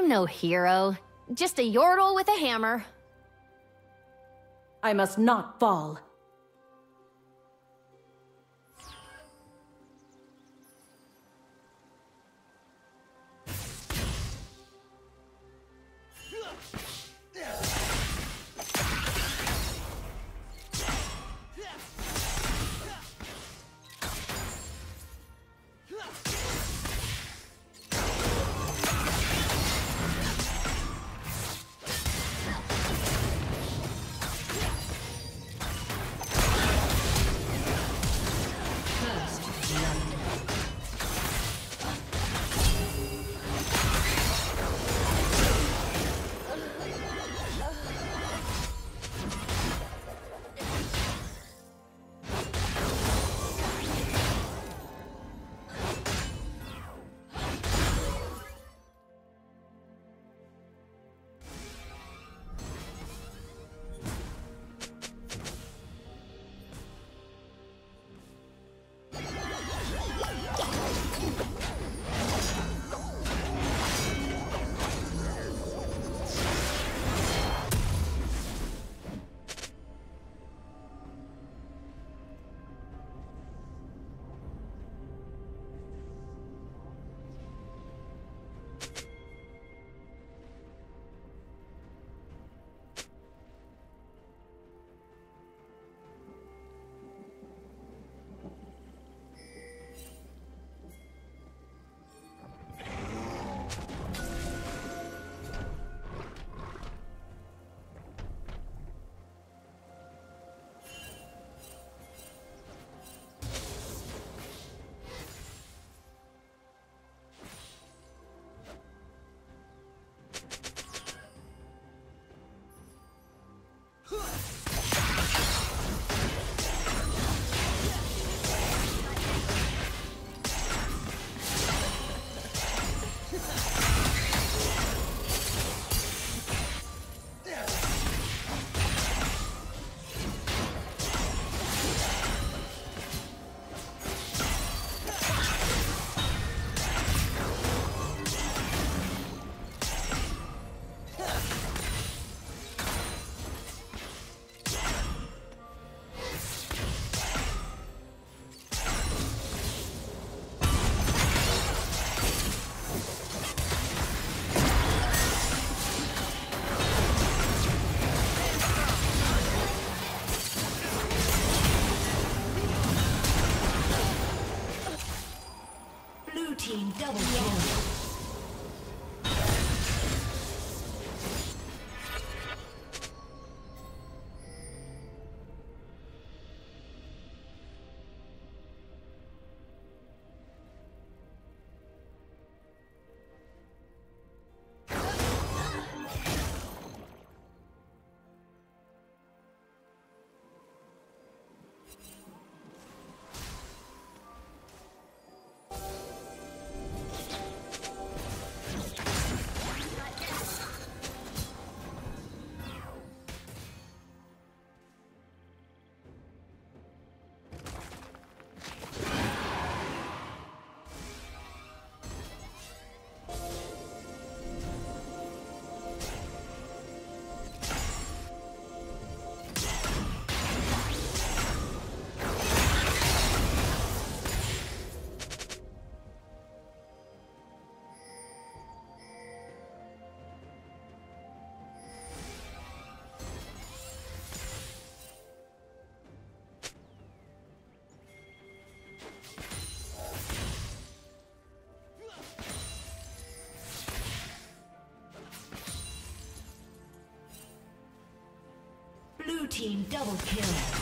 I'm no hero. Just a yordle with a hammer. I must not fall. Team double kill.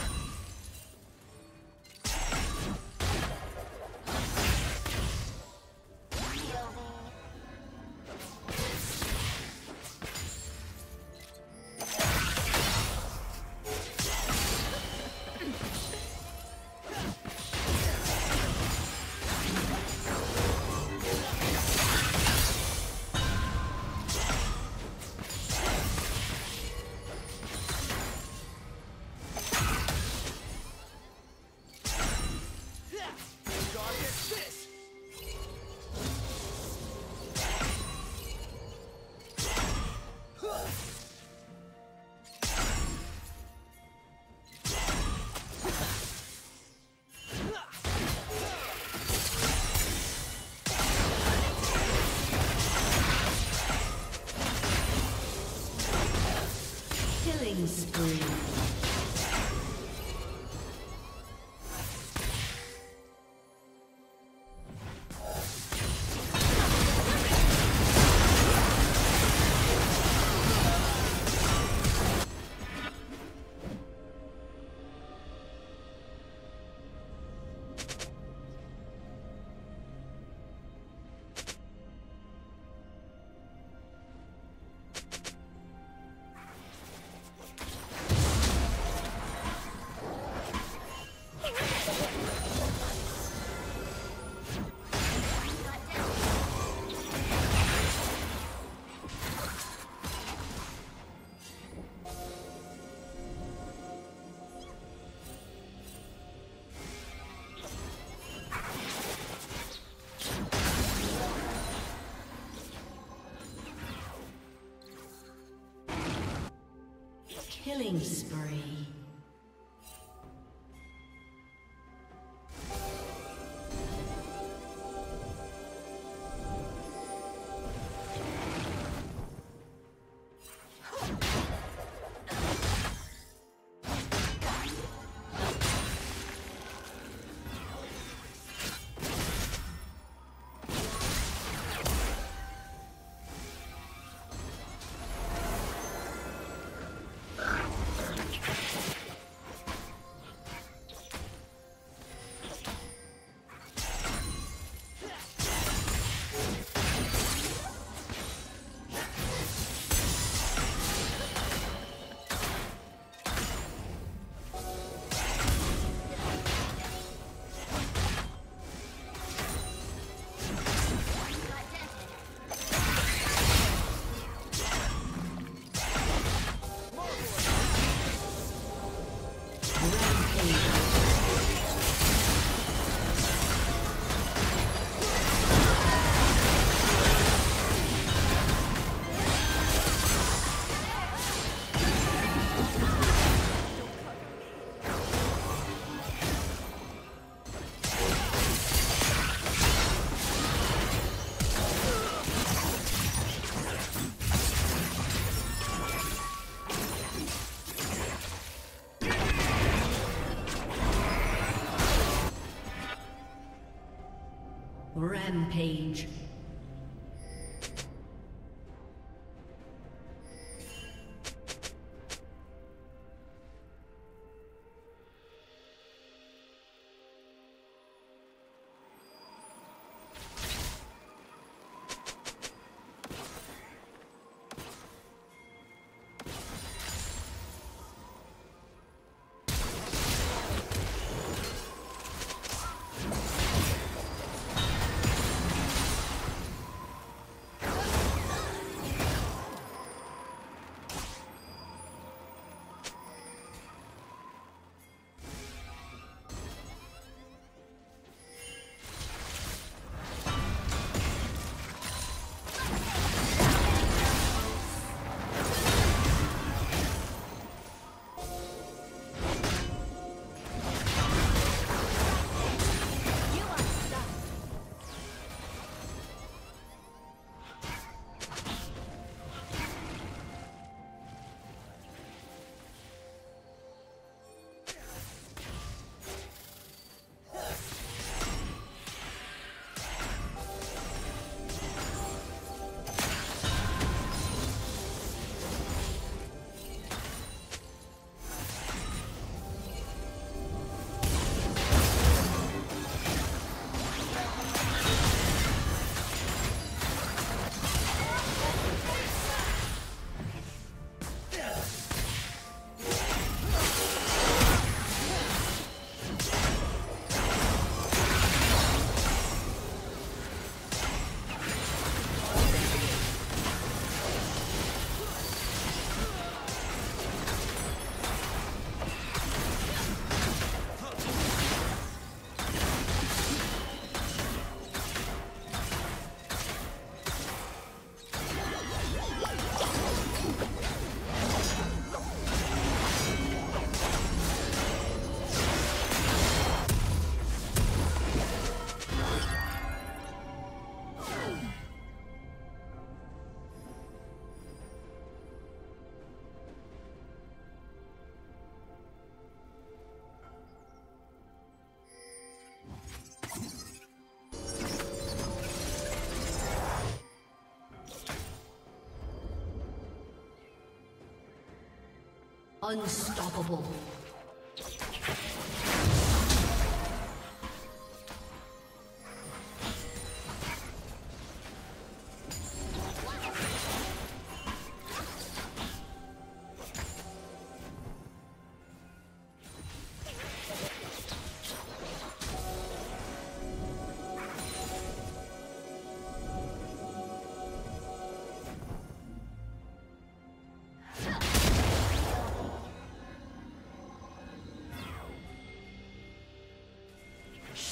Killing spree. Rampage. Unstoppable.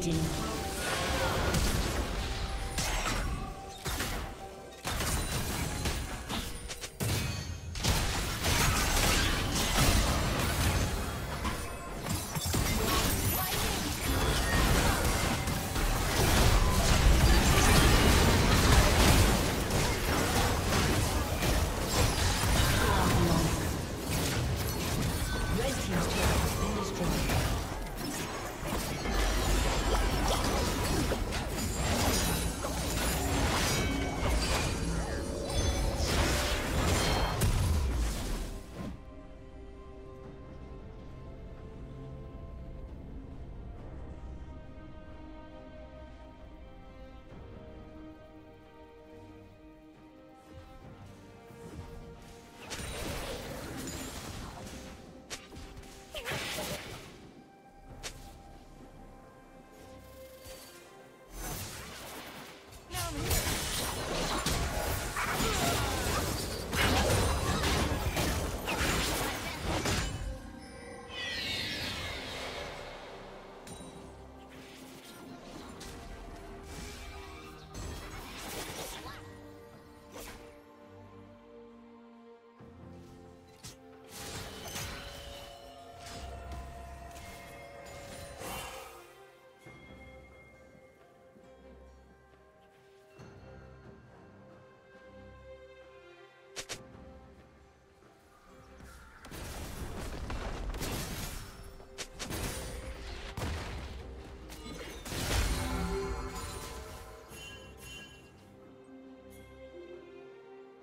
Dominating.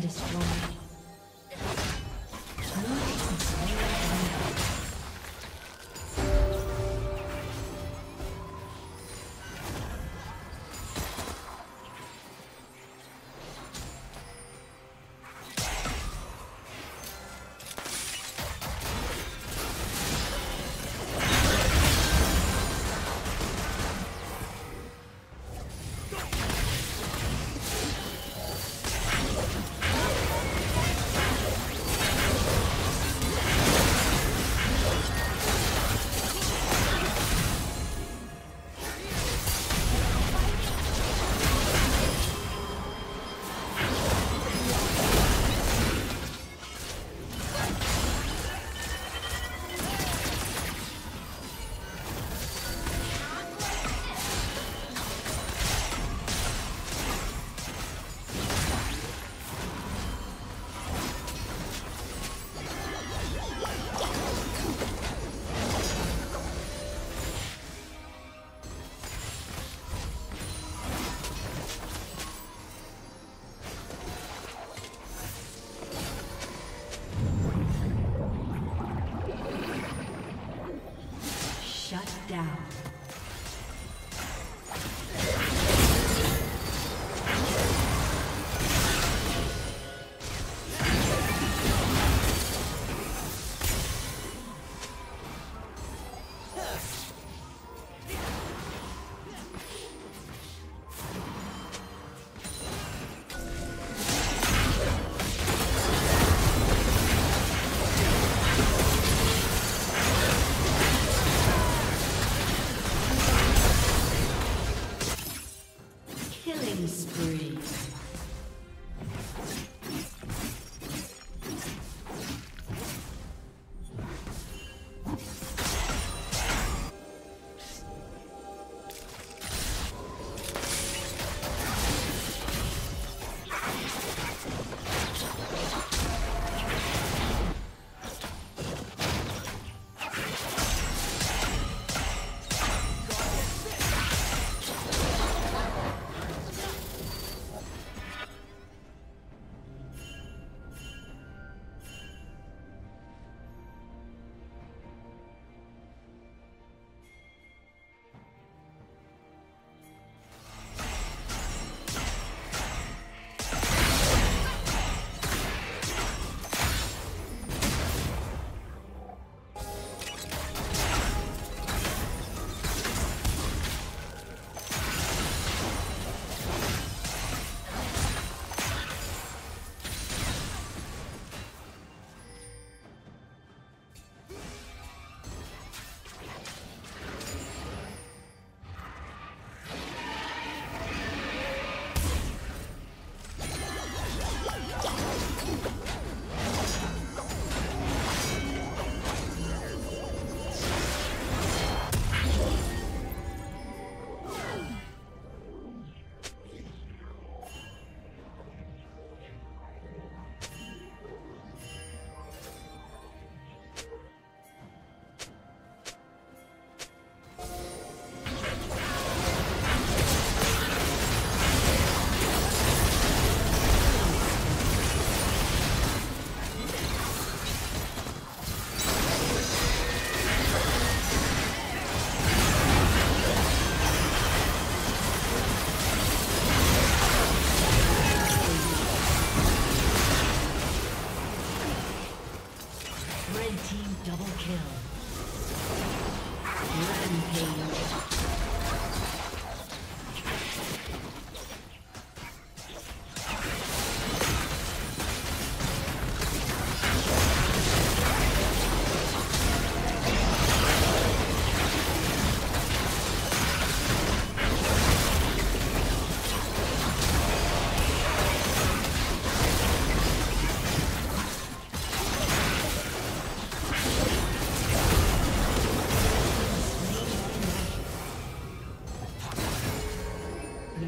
Destroyed.